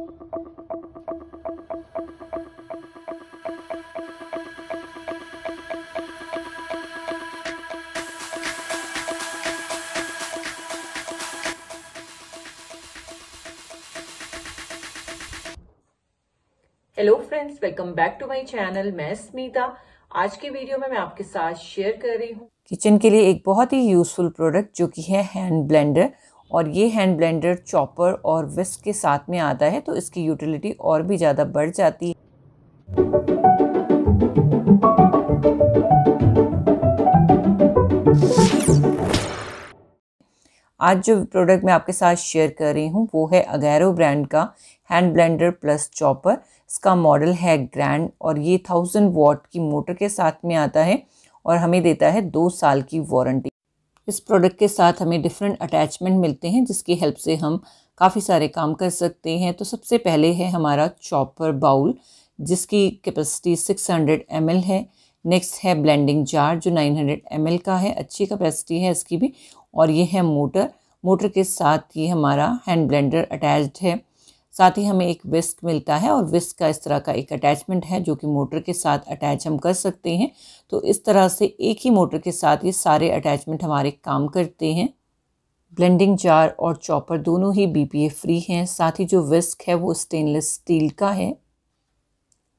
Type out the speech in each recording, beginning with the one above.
Hello friends welcome back to my channel मैं स्मिता। आज के वीडियो में मैं आपके साथ शेयर कर रही हूँ। किचन के लिए एक बहुत ही यूज़फुल प्रोडक्ट जो कि है हैंड ब्लेंडर और ये हैंड ब्लेंडर चॉपर और विस्क के साथ में आता है तो इसकी यूटिलिटी और भी ज़्यादा बढ़ जाती है। आज जो प्रोडक्ट मैं आपके साथ शेयर कर रही हूँ, वो है अगैरो ब्रांड का हैंड ब्लेंडर प्लस चॉपर इसका मॉडल है ग्रैंड और ये थाउज़ेंड वॉट की मोटर के साथ में आता है और हमें देता है दो साल की वारंटी इस प्रोडक्ट के साथ हमें डिफरेंट अटैचमेंट मिलते हैं, जिसकी हेल्प से हम काफ़ी सारे काम कर सकते हैं। तो सबसे पहले है हमारा चॉपर बाउल जिसकी कैपेसिटी 600 हंड्रेड है। नेक्स्ट है ब्लेंडिंग जार जो 900 हंड्रेड का है। अच्छी कैपेसिटी है इसकी भी। और ये है मोटर मोटर के साथ ही हमारा हैंड ब्लेंडर अटैच्ड है। साथ ही हमें एक विस्क मिलता है और विस्क का इस तरह का एक अटैचमेंट है जो कि मोटर के साथ अटैच हम कर सकते हैं। तो इस तरह से एक ही मोटर के साथ ये सारे अटैचमेंट हमारे काम करते हैं। ब्लेंडिंग जार और चॉपर दोनों ही बीपीए फ्री हैं। साथ ही जो विस्क है वो स्टेनलेस स्टील का है।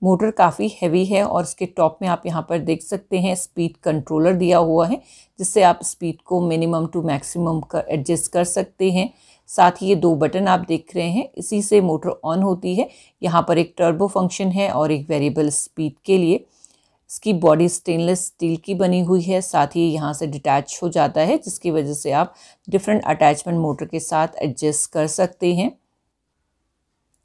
मोटर काफ़ी हैवी है और इसके टॉप में आप यहाँ पर देख सकते हैं स्पीड कंट्रोलर दिया हुआ है, जिससे आप स्पीड को मिनिमम टू मैक्सिमम कर एडजस्ट कर सकते हैं। साथ ही ये दो बटन आप देख रहे हैं, इसी से मोटर ऑन होती है। यहाँ पर एक टर्बो फ़ंक्शन है और एक वेरिएबल स्पीड के लिए। इसकी बॉडी स्टेनलेस स्टील की बनी हुई है, साथ ही यहाँ से डिटैच हो जाता है, जिसकी वजह से आप डिफरेंट अटैचमेंट मोटर के साथ एडजस्ट कर सकते हैं।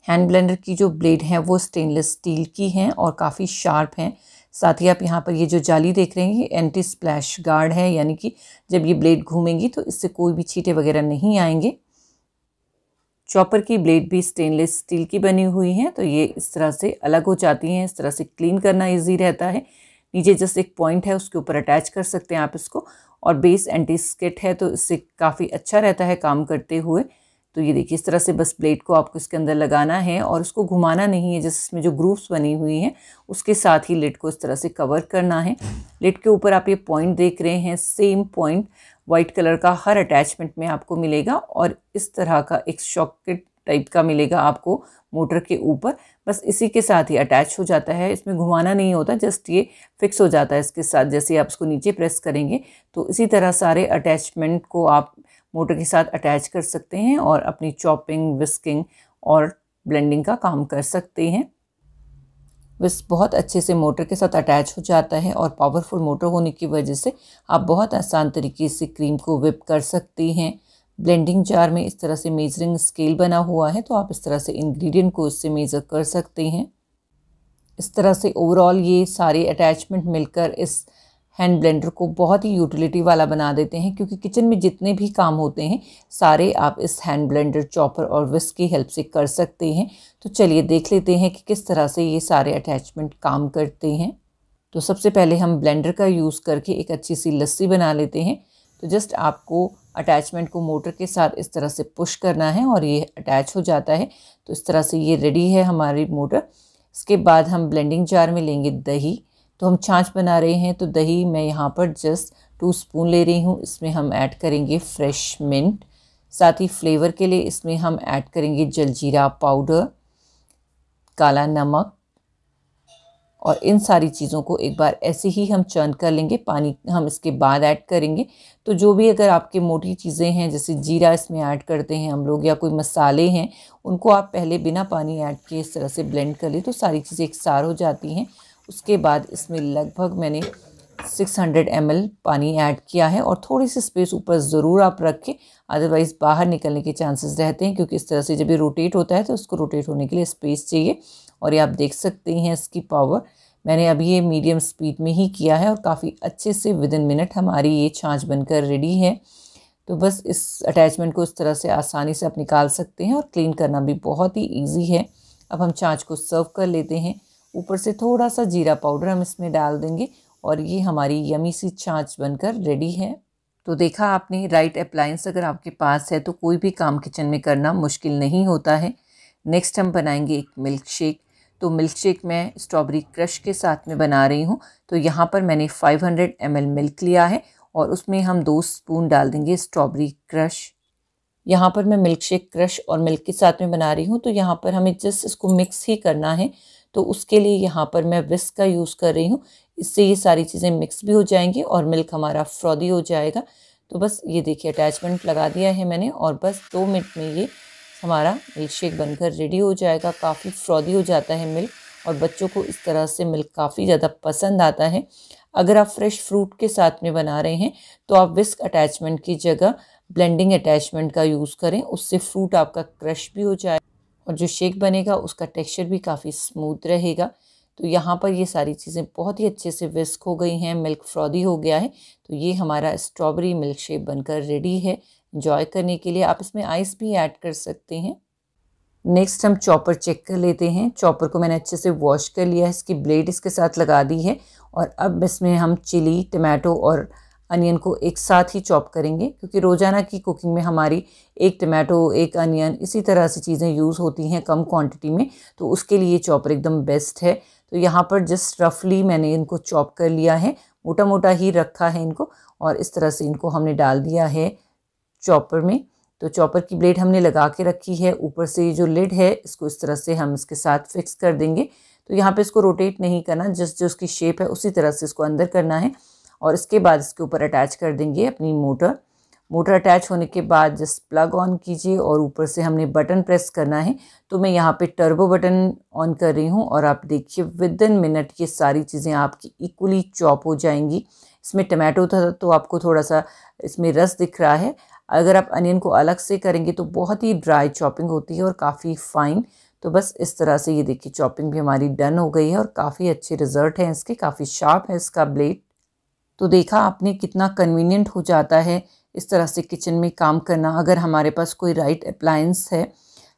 हैंड ब्लेंडर की जो ब्लेड हैं वो स्टेनलेस स्टील की हैं और काफ़ी शार्प हैं। साथ ही आप यहाँ पर ये जो जाली देख रहे हैं, ये एंटी स्प्लैश गार्ड है, यानी कि जब ये ब्लेड घूमेंगी तो इससे कोई भी छीटे वगैरह नहीं आएँगे। चॉपर की ब्लेड भी स्टेनलेस स्टील की बनी हुई है तो ये इस तरह से अलग हो जाती हैं, इस तरह से क्लीन करना ईजी रहता है। नीचे जस्ट एक पॉइंट है, उसके ऊपर अटैच कर सकते हैं आप इसको और बेस एंटी स्किट है तो इससे काफ़ी अच्छा रहता है काम करते हुए। तो ये देखिए, इस तरह से बस प्लेट को आपको इसके अंदर लगाना है और उसको घुमाना नहीं है, जैसे इसमें जो ग्रूप्स बनी हुई हैं, उसके साथ ही लिड को इस तरह से कवर करना है। लिड के ऊपर आप ये पॉइंट देख रहे हैं, सेम पॉइंट, वाइट कलर का हर अटैचमेंट में आपको मिलेगा और इस तरह का एक शॉकेट टाइप का मिलेगा आपको मोटर के ऊपर। बस इसी के साथ ही अटैच हो जाता है, इसमें घुमाना नहीं होता, जस्ट ये फिक्स हो जाता है इसके साथ, जैसे आप इसको नीचे प्रेस करेंगे तो इसी तरह सारे अटैचमेंट को आप मोटर के साथ अटैच कर सकते हैं और अपनी चॉपिंग विस्किंग और ब्लेंडिंग का काम कर सकते हैं। विस्क बहुत अच्छे से मोटर के साथ अटैच हो जाता है और पावरफुल मोटर होने की वजह से आप बहुत आसान तरीके से क्रीम को विप कर सकते हैं। ब्लेंडिंग जार में इस तरह से मेजरिंग स्केल बना हुआ है तो आप इस तरह से इंग्रेडिएंट को इससे मेज़र कर सकते हैं। इस तरह से ओवरऑल ये सारे अटैचमेंट मिलकर इस हैंड ब्लेंडर को बहुत ही यूटिलिटी वाला बना देते हैं, क्योंकि किचन में जितने भी काम होते हैं, सारे आप इस हैंड ब्लेंडर चॉपर और विस्क की हेल्प से कर सकते हैं। तो चलिए देख लेते हैं कि किस तरह से ये सारे अटैचमेंट काम करते हैं। तो सबसे पहले हम ब्लेंडर का यूज़ करके एक अच्छी सी लस्सी बना लेते हैं। तो जस्ट आपको अटैचमेंट को मोटर के साथ इस तरह से पुश करना है और ये अटैच हो जाता है। तो इस तरह से ये रेडी है हमारी मोटर इसके बाद हम ब्लेंडिंग जार में लेंगे दही। तो हम छाछ बना रहे हैं तो दही मैं यहाँ पर जस्ट टू स्पून ले रही हूँ। इसमें हम ऐड करेंगे फ्रेश मिंट साथ ही फ्लेवर के लिए इसमें हम ऐड करेंगे जलजीरा पाउडर काला नमक और इन सारी चीज़ों को एक बार ऐसे ही हम चर्न कर लेंगे। पानी हम इसके बाद ऐड करेंगे। तो जो भी अगर आपके मोटी चीज़ें हैं, जैसे जीरा इसमें ऐड करते हैं हम लोग, या कोई मसाले हैं, उनको आप पहले बिना पानी ऐड किए इस तरह से ब्लेंड कर लें तो सारी चीज़ें एक सार हो जाती हैं। उसके बाद इसमें लगभग मैंने 600 हंड्रेड पानी ऐड किया है और थोड़ी सी स्पेस ऊपर ज़रूर आप रखें अदरवाइज़ बाहर निकलने के चांसेस रहते हैं क्योंकि इस तरह से जब ये रोटेट होता है तो उसको रोटेट होने के लिए स्पेस चाहिए और ये आप देख सकते हैं इसकी पावर मैंने अभी ये मीडियम स्पीड में ही किया है और काफ़ी अच्छे से विद इन मिनट हमारी ये छाछ बनकर रेडी है। तो बस इस अटैचमेंट को इस तरह से आसानी से आप निकाल सकते हैं और क्लीन करना भी बहुत ही ईजी है। अब हम छाछ को सर्व कर लेते हैं। ऊपर से थोड़ा सा जीरा पाउडर हम इसमें डाल देंगे और ये हमारी यमी सी छाछ बनकर रेडी है। तो देखा आपने राइट अप्लायंस अगर आपके पास है तो कोई भी काम किचन में करना मुश्किल नहीं होता है। नेक्स्ट हम बनाएँगे एक मिल्क शेक तो मिल्क शेक मैं स्ट्रॉबेरी क्रश के साथ में बना रही हूँ। तो यहाँ पर मैंने 500 हंड्रेड मिल्क लिया है और उसमें हम दो स्पून डाल देंगे स्ट्रॉबेरी क्रश यहाँ पर मैं मिल्क शेक क्रश और मिल्क के साथ में बना रही हूँ। तो यहाँ पर हमें जस्ट इसको मिक्स ही करना है। तो उसके लिए यहाँ पर मैं विस्क का यूज़ कर रही हूँ। इससे ये सारी चीज़ें मिक्स भी हो जाएँगी और मिल्क हमारा फ्रॉदी हो जाएगा। तो बस ये देखिए अटैचमेंट लगा दिया है मैंने और बस दो मिनट में ये हमारा मिल्क शेक बनकर रेडी हो जाएगा। काफ़ी फ्रॉदी हो जाता है मिल्क और बच्चों को इस तरह से मिल्क काफ़ी ज़्यादा पसंद आता है। अगर आप फ्रेश फ्रूट के साथ में बना रहे हैं तो आप विस्क अटैचमेंट की जगह ब्लेंडिंग अटैचमेंट का यूज़ करें। उससे फ्रूट आपका क्रश भी हो जाए। और जो शेक बनेगा उसका टेक्सचर भी काफ़ी स्मूथ रहेगा। तो यहाँ पर ये सारी चीज़ें बहुत ही अच्छे से विस्क हो गई हैं, मिल्क फ्रॉदी हो गया है तो ये हमारा स्ट्रॉबेरी मिल्क शेक बनकर रेडी है। इंजॉय करने के लिए आप इसमें आइस भी ऐड कर सकते हैं। नेक्स्ट हम चॉपर चेक कर लेते हैं। चॉपर को मैंने अच्छे से वॉश कर लिया है, इसकी ब्लेड इसके साथ लगा दी है। और अब इसमें हम चिली, टमाटो और अनियन को एक साथ ही चॉप करेंगे, क्योंकि रोज़ाना की कुकिंग में हमारी एक टमाटो, एक अनियन, इसी तरह से चीज़ें यूज़ होती हैं कम क्वांटिटी में तो उसके लिए चॉपर एकदम बेस्ट है। तो यहाँ पर जस्ट रफली मैंने इनको चॉप कर लिया है मोटा मोटा ही रखा है इनको, और इस तरह से इनको हमने डाल दिया है चॉपर में। तो चॉपर की ब्लेड हमने लगा के रखी है, ऊपर से जो लिड है, इसको इस तरह से हम इसके साथ फिक्स कर देंगे। तो यहाँ पे इसको रोटेट नहीं करना जस्ट जो उसकी शेप है, उसी तरह से इसको अंदर करना है। और इसके बाद इसके ऊपर अटैच कर देंगे अपनी मोटर मोटर अटैच होने के बाद जस्ट प्लग ऑन कीजिए और ऊपर से हमने बटन प्रेस करना है। तो मैं यहाँ पे टर्बो बटन ऑन कर रही हूँ और आप देखिए विद इन मिनट ये सारी चीज़ें आपकी इक्वली चॉप हो जाएँगी। इसमें टमाटो था तो आपको थोड़ा सा इसमें रस दिख रहा है। अगर आप अनियन को अलग से करेंगे तो बहुत ही ड्राई चॉपिंग होती है और काफ़ी फाइन तो बस इस तरह से ये देखिए चॉपिंग भी हमारी डन हो गई है और काफ़ी अच्छे रिज़ल्ट हैं इसके, काफ़ी शार्प है इसका ब्लेड तो देखा आपने कितना कन्वीनियंट हो जाता है इस तरह से किचन में काम करना। अगर हमारे पास कोई राइट अप्लायंस है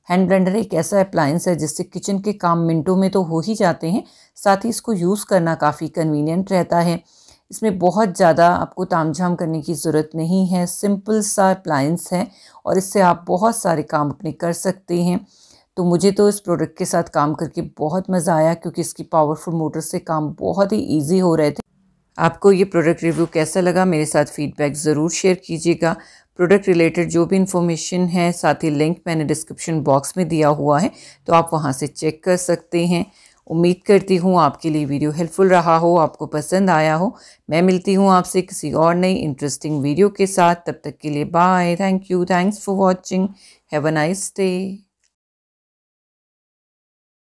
हैंड ब्लेंडर एक ऐसा अप्लायंस है जिससे किचन के काम मिनटों में तो हो ही जाते हैं, साथ ही इसको यूज़ करना काफ़ी कन्वीनियंट रहता है। इसमें बहुत ज़्यादा आपको तामझाम करने की ज़रूरत नहीं है सिंपल सा अप्लायंस है और इससे आप बहुत सारे काम अपने कर सकते हैं। तो मुझे तो इस प्रोडक्ट के साथ काम करके बहुत मज़ा आया क्योंकि इसकी पावरफुल मोटर से काम बहुत ही ईजी हो रहे थे। आपको ये प्रोडक्ट रिव्यू कैसा लगा, मेरे साथ फीडबैक ज़रूर शेयर कीजिएगा। प्रोडक्ट रिलेटेड जो भी इन्फॉर्मेशन है, साथ ही लिंक मैंने डिस्क्रिप्शन बॉक्स में दिया हुआ है तो आप वहाँ से चेक कर सकते हैं। उम्मीद करती हूँ आपके लिए वीडियो हेल्पफुल रहा हो, आपको पसंद आया हो। मैं मिलती हूँ आपसे किसी और नई इंटरेस्टिंग वीडियो के साथ। तब तक के लिए bye thank you thanks for watching have a nice day